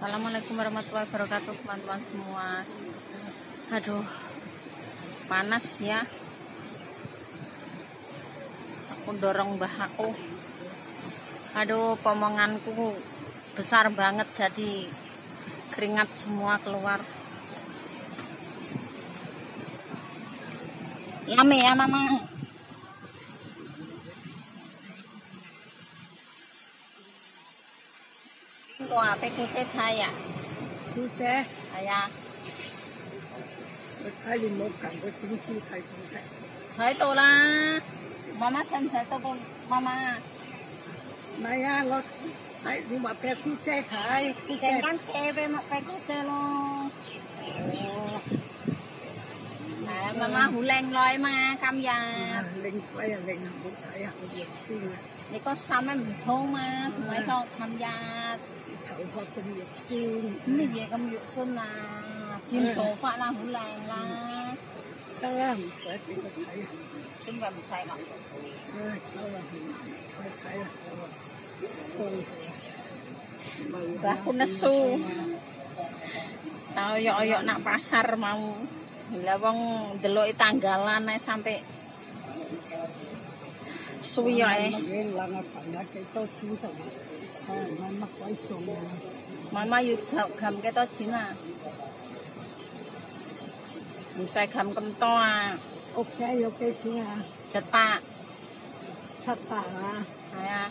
Assalamualaikum warahmatullahi wabarakatuh teman-teman semua. Aduh panas ya. Aku dorong mbah aku. Aduh pomonganku besar banget jadi keringat semua keluar. Lame ya mama Tingko apa kute saya? Kute? Ayah. 我睇你冇揿个点知睇到睇。睇到啦，妈妈睇唔睇到个妈妈？唔系啊，我睇你话俾姑姐睇，姑姐。阵间借俾俾姑姐咯。哦。系妈妈好靓女嘛，今日。靓鬼啊靓啊，冇睇啊，我肉酸啊。你个衫咩唔通 Lah aku nesu. Tau yo yo nak pasar mau. Lah wong deloki tanggalan sampai ae sampai suwi ae. Mama yu gam cái to chín à. Không sai gam cầm to à. Ok, ok chín à. Chật bạ. Chật bạ à. Đấy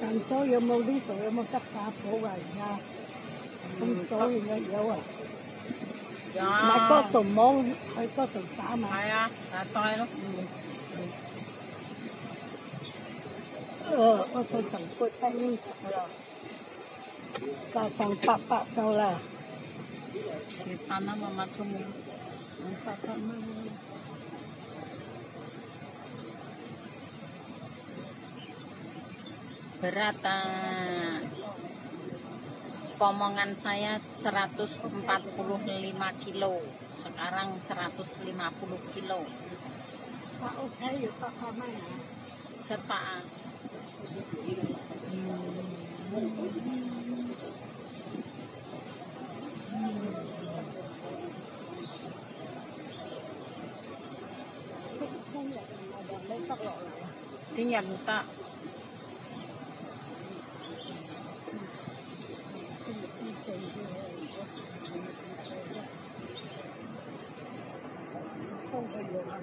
thành số有冇呢度有冇执法铺啊？而家咁多而家有啊？有。咪嗰度冇，去嗰度打嘛。系啊，打袋咯。呃，我去成骨睇呢度啦，就成八百到啦。Di sana mama cumi. Empat sama. berat uh, pomongan saya 145 kilo. Sekarang 150 kilo. Pak okay, Pak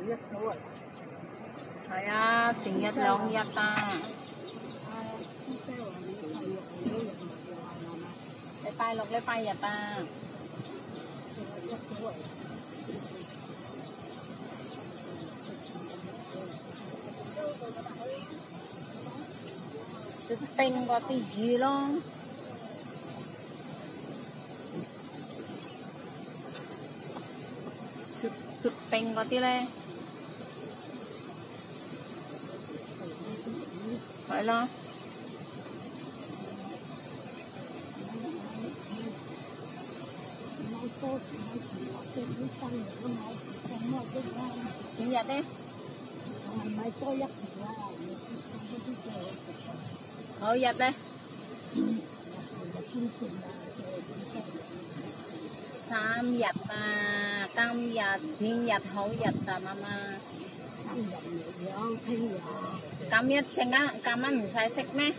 Kamai. Cepat. Thứ nhật ta Saya tinggal yata. Lấy tay có tí gì luôn. Thực pin có tí lên. Phải lo. Tiếng nhật đi. Thôi nhật đây sam nhật à tam nhật, thiên nhật, hậu nhật à mama cảm nhất chẳng á cảm ơn sai sạch mẹ.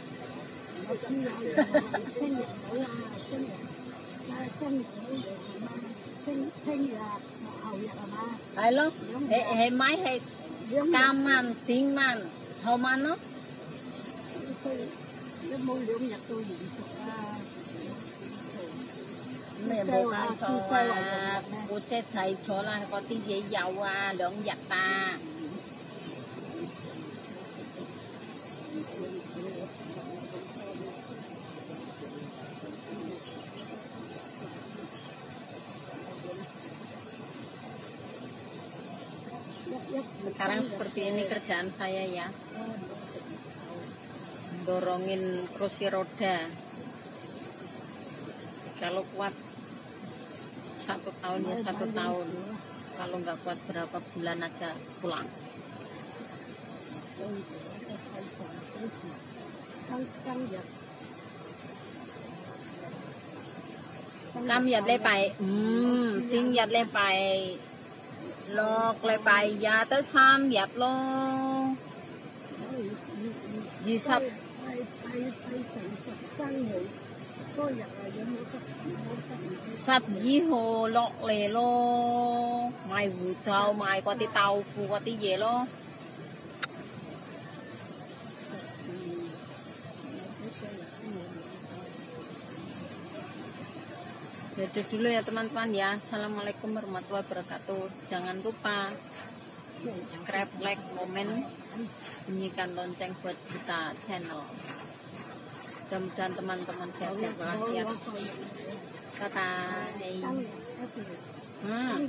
Hay lo hệ hệ máy, hệ cam man tiếng man hậu man nó mẹ bố con cho à bố chết thầy cho là có tí dễ dầu à lượng giặt ta. Sekarang seperti ini kerjaan saya ya. Dorongin kursi roda. Kalau kuat satu tahun ya satu tahun. Kalau nggak kuat berapa bulan aja pulang. Cam nhật lên bài ừ, tiếng bài ลอกเลยไปยาเตอร์ซ้ำหยับลงยีสับไปไปไปสั่งสิบสั่งหมูก็อยากอะไรเยอะมากสับยี่โหลอกเลยโลไม่หูเทาไม่ก็ติเตาฟูก็ติเยโล Dadah dulu ya teman-teman ya. Assalamualaikum warahmatullahi wabarakatuh. Jangan lupa subscribe, like, komen, bunyikan lonceng buat kita channel. Mudah-mudahan teman-teman sehat dan bahagia. Bye hey. Hmm.